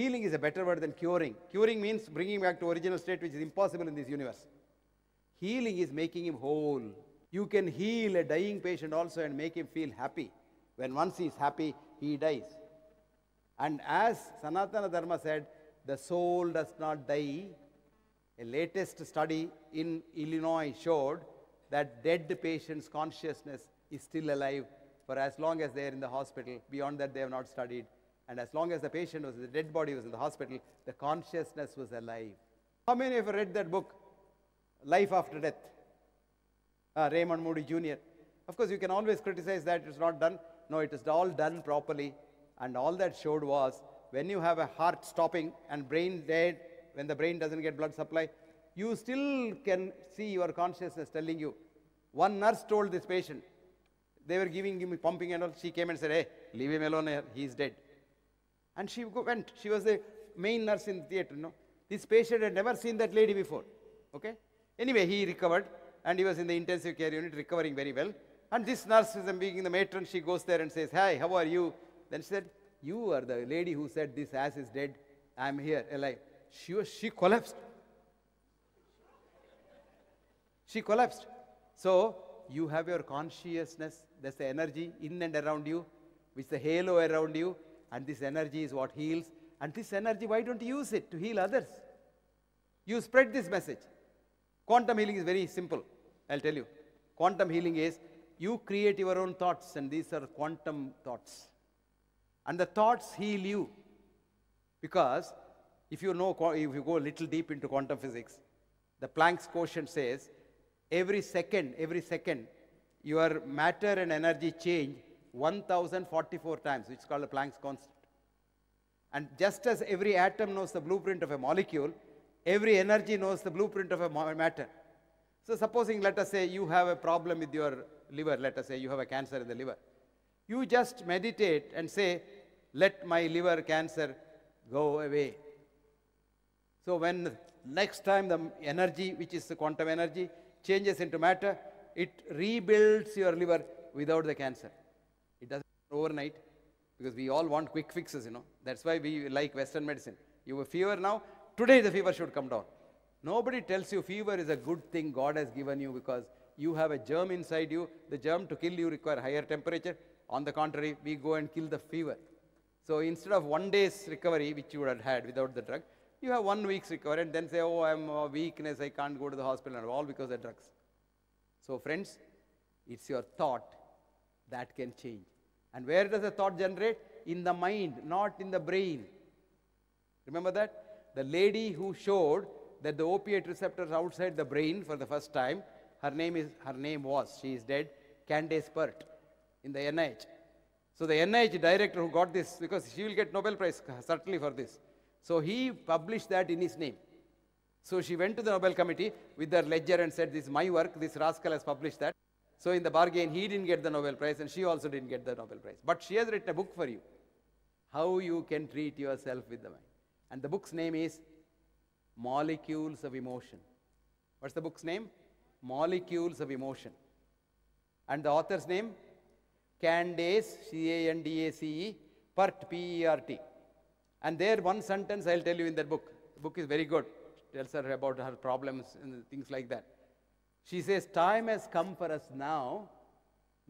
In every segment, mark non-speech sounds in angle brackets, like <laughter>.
Healing is a better word than curing. Curing means bringing back to original state, which is impossible in this universe. Healing is making him whole. You can heal a dying patient also and make him feel happy. When once he is happy, he dies. And as Sanatana Dharma said, the soul does not die. A latest study in Illinois showed that dead patients' consciousness is still alive for as long as they are in the hospital. Beyond that, they have not studied. And as long as the patient was, the dead body was in the hospital, the consciousness was alive. How many of you read that book, Life After Death? Uh, Raymond Moody Jr. Of course, you can always criticize that it's not done. No, it is all done properly. And all that showed was when you have a heart stopping and brain dead, when the brain doesn't get blood supply, you still can see your consciousness telling you. One nurse told this patient, they were giving him pumping and all. She came and said, Hey, leave him alone here. He's dead. And she went. She was the main nurse in the theater. No? This patient had never seen that lady before. Okay? Anyway, he recovered and he was in the intensive care unit recovering very well. And this nurse is um, being the matron. She goes there and says, Hi, how are you? Then she said, You are the lady who said this ass is dead. I'm here alive. She, was, she collapsed. She collapsed. So you have your consciousness, there's the energy in and around you, which the halo around you, and this energy is what heals. And this energy, why don't you use it to heal others? You spread this message. Quantum healing is very simple. I'll tell you. Quantum healing is you create your own thoughts, and these are quantum thoughts. And the thoughts heal you. Because if you know, if you go a little deep into quantum physics, the Planck's quotient says every second, every second, your matter and energy change 1044 times, which is called the Planck's constant. And just as every atom knows the blueprint of a molecule, every energy knows the blueprint of a matter. So, supposing, let us say, you have a problem with your liver, let us say you have a cancer in the liver. You just meditate and say, Let my liver cancer go away. So, when next time the energy, which is the quantum energy, changes into matter, it rebuilds your liver without the cancer. It doesn't overnight because we all want quick fixes, you know. That's why we like Western medicine. You have a fever now, today the fever should come down. Nobody tells you fever is a good thing God has given you because you have a germ inside you. The germ to kill you require higher temperature. On the contrary, we go and kill the fever. So instead of one day's recovery, which you would have had without the drug, you have one week's recovery and then say, oh, I'm a weakness, I can't go to the hospital, and all because of the drugs. So, friends, it's your thought that can change. And where does the thought generate? In the mind, not in the brain. Remember that? The lady who showed that the opiate receptors outside the brain for the first time, her name is her name was, she is dead, Candace Pert in the NIH. So the NIH director who got this, because she will get Nobel Prize certainly for this. So he published that in his name. So she went to the Nobel Committee with her ledger and said, This is my work, this rascal has published that. So in the bargain, he didn't get the Nobel Prize and she also didn't get the Nobel Prize. But she has written a book for you how you can treat yourself with the mind. And the book's name is Molecules of Emotion. What's the book's name? Molecules of Emotion. And the author's name? Candace, C A N D A C E, Pert, P E R T. And there, one sentence I'll tell you in that book. The book is very good. Tells her about her problems and things like that. She says, Time has come for us now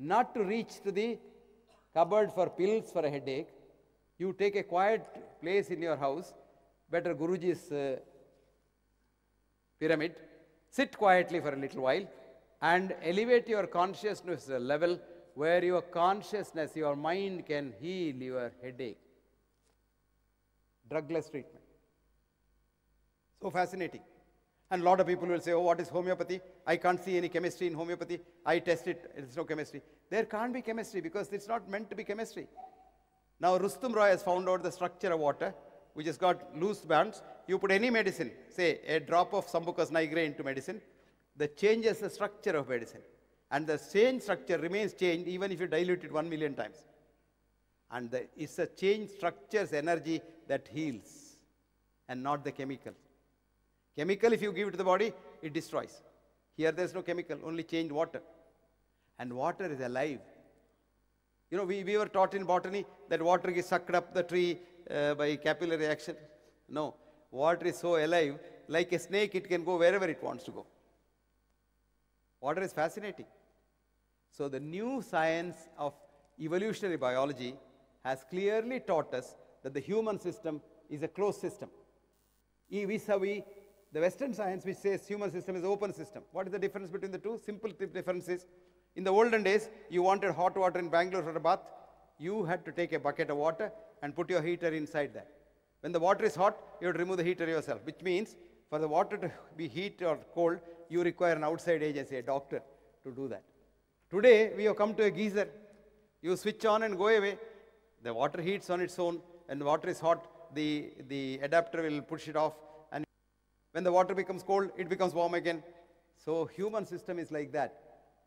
not to reach to the cupboard for pills for a headache. You take a quiet place in your house, better Guruji's uh, pyramid, sit quietly for a little while, and elevate your consciousness to a level where your consciousness, your mind can heal your headache. Drugless treatment. So fascinating. And a lot of people will say, oh, what is homeopathy? I can't see any chemistry in homeopathy. I test it, it's no chemistry. There can't be chemistry because it's not meant to be chemistry. Now, Rustum Roy has found out the structure of water, which has got loose bands. You put any medicine, say a drop of Sambucus nigra into medicine, that changes the structure of medicine. And the same structure remains changed even if you dilute it one million times. And the, it's a change structure's energy that heals and not the chemical. Chemical, if you give it to the body, it destroys. Here there's no chemical, only changed water. And water is alive. You know, we, we were taught in botany that water is sucked up the tree uh, by capillary action? No. Water is so alive, like a snake, it can go wherever it wants to go. Water is fascinating. So, the new science of evolutionary biology has clearly taught us that the human system is a closed system. Vis-a-vis the Western science which says human system is open system. What is the difference between the two? Simple difference is, in the olden days, you wanted hot water in Bangalore for a bath, you had to take a bucket of water and put your heater inside that. When the water is hot, you to remove the heater yourself, which means for the water to be heat or cold, you require an outside agency, a doctor, to do that. Today, we have come to a geyser. You switch on and go away. The water heats on its own, and the water is hot, the, the adapter will push it off. When the water becomes cold, it becomes warm again. So human system is like that.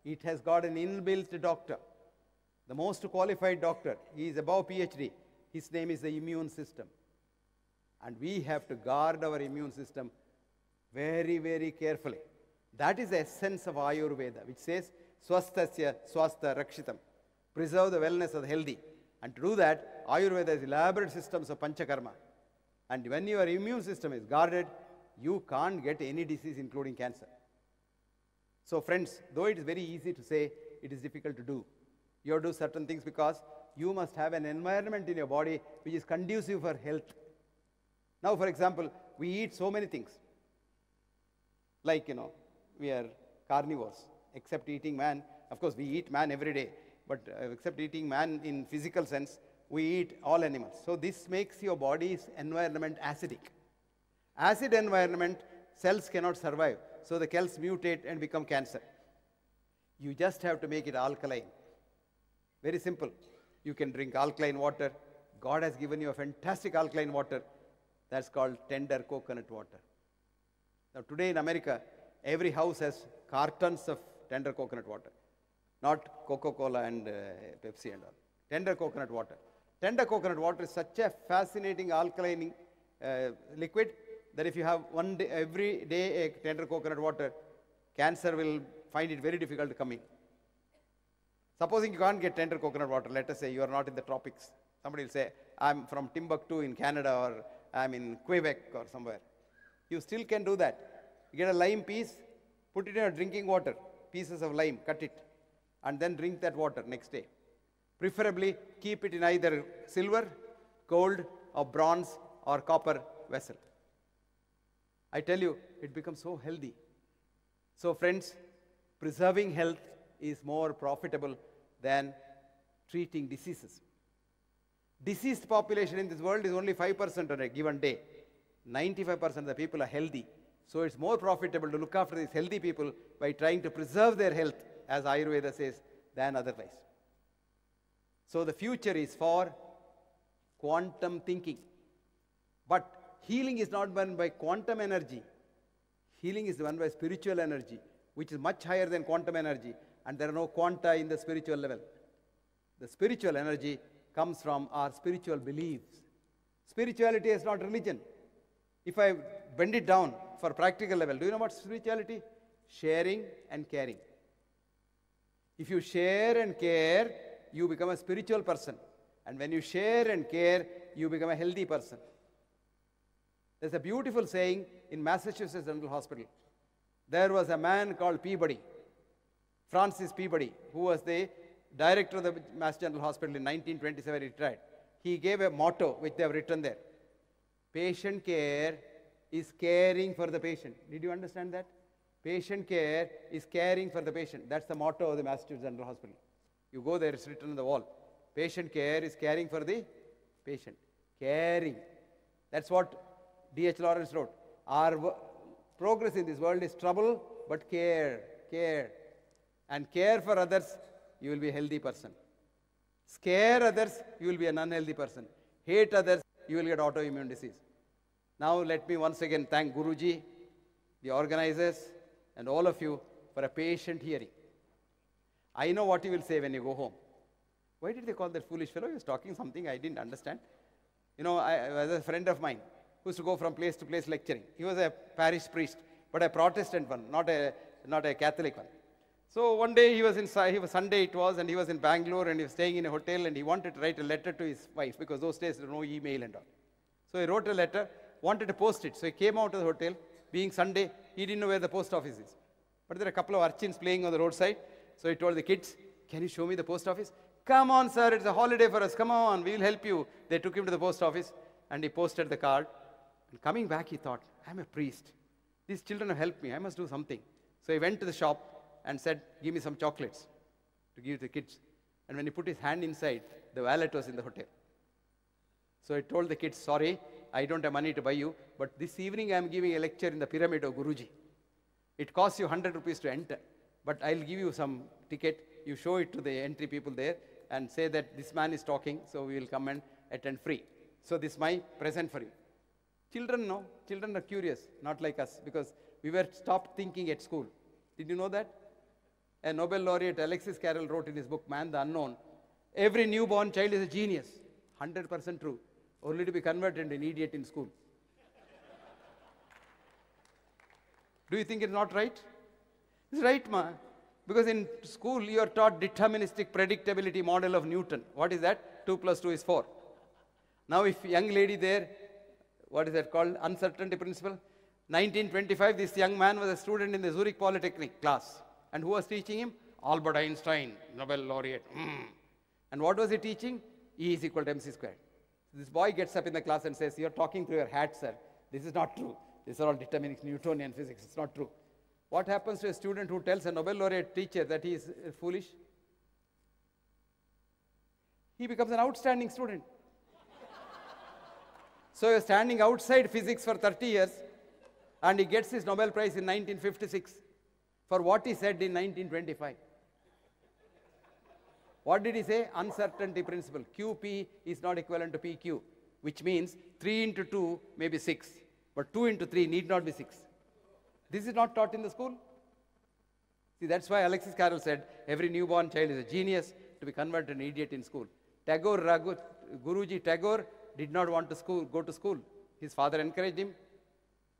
It has got an inbuilt doctor. The most qualified doctor. He is above PhD. His name is the immune system. And we have to guard our immune system very, very carefully. That is the essence of Ayurveda, which says, swastasya swastha rakshitam. Preserve the wellness of the healthy. And to do that, Ayurveda has elaborate systems of panchakarma. And when your immune system is guarded, you can't get any disease, including cancer. So, friends, though it is very easy to say, it is difficult to do. You have to do certain things because you must have an environment in your body which is conducive for health. Now, for example, we eat so many things. Like, you know, we are carnivores, except eating man. Of course, we eat man every day, but uh, except eating man in physical sense, we eat all animals. So this makes your body's environment acidic. Acid environment, cells cannot survive. So the cells mutate and become cancer. You just have to make it alkaline. Very simple. You can drink alkaline water. God has given you a fantastic alkaline water. That's called tender coconut water. Now today in America, every house has cartons of tender coconut water. Not Coca-Cola and uh, Pepsi and all. Tender coconut water. Tender coconut water is such a fascinating alkaline uh, liquid that if you have one day, every day a tender coconut water, cancer will find it very difficult to come in. Supposing you can't get tender coconut water, let us say you are not in the tropics. Somebody will say, I'm from Timbuktu in Canada or I'm in Quebec or somewhere. You still can do that. You get a lime piece, put it in your drinking water, pieces of lime, cut it, and then drink that water next day. Preferably keep it in either silver, gold, or bronze, or copper vessel. I tell you, it becomes so healthy. So, friends, preserving health is more profitable than treating diseases. Diseased population in this world is only 5% on a given day. 95% of the people are healthy. So it's more profitable to look after these healthy people by trying to preserve their health, as Ayurveda says, than otherwise. So the future is for quantum thinking. But healing is not done by quantum energy. Healing is done by spiritual energy, which is much higher than quantum energy. And there are no quanta in the spiritual level. The spiritual energy comes from our spiritual beliefs. Spirituality is not religion. If I bend it down for practical level, do you know what spirituality? Sharing and caring. If you share and care, you become a spiritual person. And when you share and care, you become a healthy person. There's a beautiful saying in Massachusetts General Hospital. There was a man called Peabody, Francis Peabody, who was the director of the Mass General Hospital in 1927, he retired. He gave a motto which they have written there. Patient care is caring for the patient. Did you understand that? Patient care is caring for the patient. That's the motto of the Massachusetts General Hospital. You go there, it's written on the wall. Patient care is caring for the patient. Caring. That's what D.H. Lawrence wrote. Our progress in this world is trouble, but care, care. And care for others, you will be a healthy person. Scare others, you will be an unhealthy person. Hate others, you will get autoimmune disease. Now let me once again thank Guruji, the organizers, and all of you for a patient hearing. I know what you will say when you go home. Why did they call that foolish fellow? He was talking something I didn't understand. You know, I, I was a friend of mine who used to go from place to place lecturing. He was a parish priest, but a Protestant one, not a, not a Catholic one. So one day he was in, he was Sunday it was, and he was in Bangalore and he was staying in a hotel and he wanted to write a letter to his wife because those days there was no email and all. So he wrote a letter, wanted to post it. So he came out of the hotel, being Sunday, he didn't know where the post office is. But there are a couple of urchins playing on the roadside. So he told the kids, Can you show me the post office? Come on, sir, it's a holiday for us. Come on, we'll help you. They took him to the post office and he posted the card. And coming back, he thought, I'm a priest. These children have helped me. I must do something. So he went to the shop and said, Give me some chocolates to give to the kids. And when he put his hand inside, the wallet was in the hotel. So he told the kids, Sorry, I don't have money to buy you, but this evening I am giving a lecture in the pyramid of Guruji. It costs you 100 rupees to enter, but I'll give you some ticket. You show it to the entry people there and say that this man is talking, so we will come and attend free. So this is my present for you. Children know, children are curious, not like us, because we were stopped thinking at school. Did you know that? A Nobel laureate, Alexis Carrel, wrote in his book, Man the Unknown, every newborn child is a genius. 100% true. Only to be converted into an idiot in school. <laughs> Do you think it's not right? It's right, ma. Because in school you are taught deterministic predictability model of Newton. What is that? 2 plus 2 is 4. Now if young lady there, what is that called? Uncertainty principle. 1925, this young man was a student in the Zurich Polytechnic class. And who was teaching him? Albert Einstein, Nobel laureate. Mm. And what was he teaching? E is equal to mc squared. This boy gets up in the class and says, You're talking through your hat, sir. This is not true. These are all determining Newtonian physics. It's not true. What happens to a student who tells a Nobel laureate teacher that he is uh, foolish? He becomes an outstanding student. So standing outside physics for 30 years, and he gets his Nobel Prize in 1956 for what he said in 1925. What did he say? Uncertainty principle. QP is not equivalent to PQ, which means 3 into 2 may be 6, but 2 into 3 need not be 6. This is not taught in the school. See, that's why Alexis Carrel said every newborn child is a genius to be converted an idiot in school. Tagore, Raghu, Guruji Tagore did not want to school, go to school. His father encouraged him,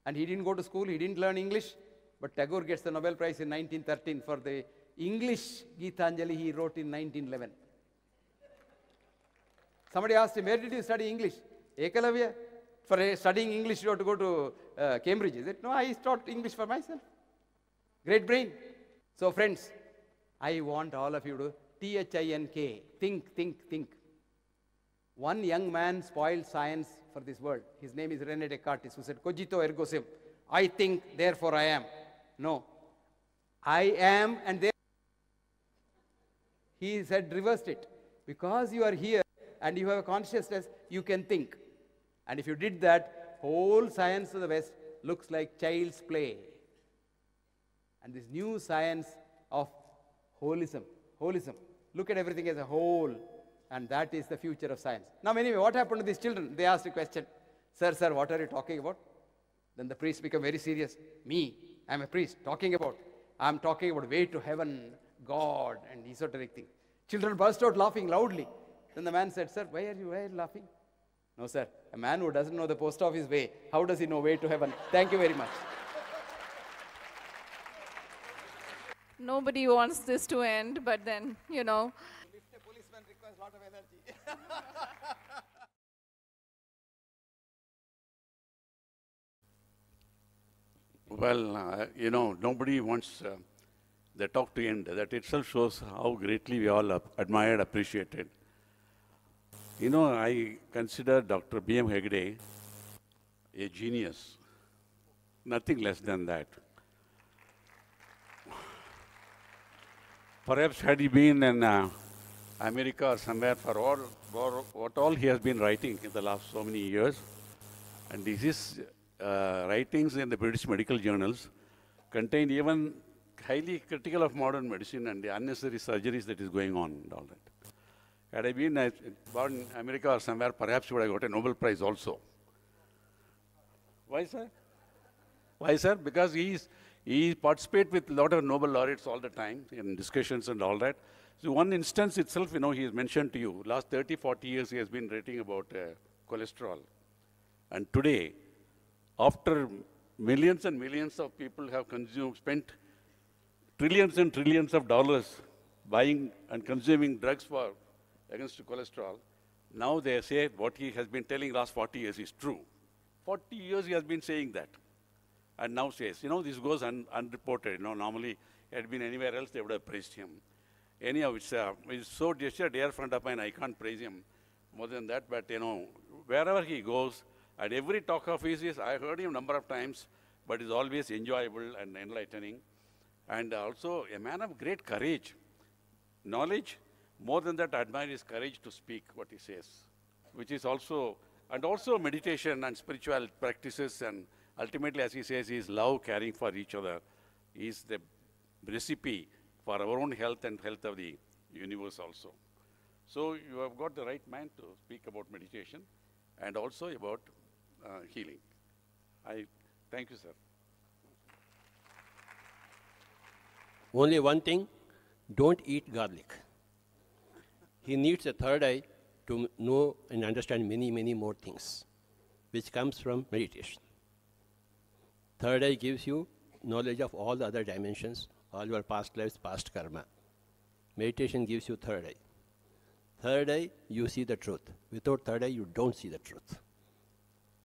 and he didn't go to school, he didn't learn English. But Tagore gets the Nobel Prize in 1913 for the English Gitanjali he wrote in 1911. Somebody asked him, Where did you study English? Ekalavya. For uh, studying English, you have to go to uh, Cambridge, is it? No, I taught English for myself. Great brain. So, friends, I want all of you to T H I N K. Think, think, think. One young man spoiled science for this world. His name is Rene Descartes, who said, Cogito ergo sum. I think, therefore I am. No. I am, and there. He said, reversed it. Because you are here and you have a consciousness, you can think. And if you did that, whole science of the West looks like child's play. And this new science of holism, holism, look at everything as a whole, and that is the future of science. Now, anyway, what happened to these children? They asked a question, Sir, sir, what are you talking about? Then the priest became very serious. Me, I'm a priest, talking about. I'm talking about way to heaven, God, and esoteric things. Children burst out laughing loudly. Then the man said, Sir, why are you, why are you laughing? No, sir. A man who doesn't know the post office way, how does he know way to heaven? Thank you very much. Nobody wants this to end, but then, you know, Lift a policeman requires a lot of energy. <laughs> Well, uh, you know, nobody wants uh, the talk to end. That itself shows how greatly we all ap- admired, appreciated. You know, I consider Dr. B.M. Hegde a genius, nothing less than that. Perhaps had he been in uh, America or somewhere for all, for what all he has been writing in the last so many years, and this is uh, writings in the British medical journals contain even highly critical of modern medicine and the unnecessary surgeries that is going on and all that. Had I been uh, born in America or somewhere, perhaps would have got a Nobel Prize also. Why, sir? Why, sir? Because he is, he participates with a lot of Nobel laureates all the time in discussions and all that. So one instance itself, you know, he has mentioned to you. Last 30, 40 years, he has been writing about uh, cholesterol. And today, after millions and millions of people have consumed, spent trillions and trillions of dollars buying and consuming drugs for against cholesterol, Now they say what he has been telling last 40 years is true. 40 years he has been saying that. And now says, you know, this goes un unreported. You know, normally had been anywhere else, they would have praised him. Anyhow, it's, uh, it's so dear, dear friend of mine, I can't praise him more than that, but you know, wherever he goes, at every talk of his, is, I heard him a number of times, but it's always enjoyable and enlightening. And also a man of great courage, knowledge. More than that, I admire his courage to speak what he says, which is also, and also meditation and spiritual practices, and ultimately, as he says, is love caring for each other, is the recipe for our own health and health of the universe also. So you have got the right man to speak about meditation and also about uh, healing. I thank you, sir. Only one thing don't eat garlic. He needs a third eye to know and understand many, many more things, which comes from meditation. Third eye gives you knowledge of all the other dimensions, all your past lives, past karma. Meditation gives you third eye. Third eye, you see the truth. Without third eye, you don't see the truth.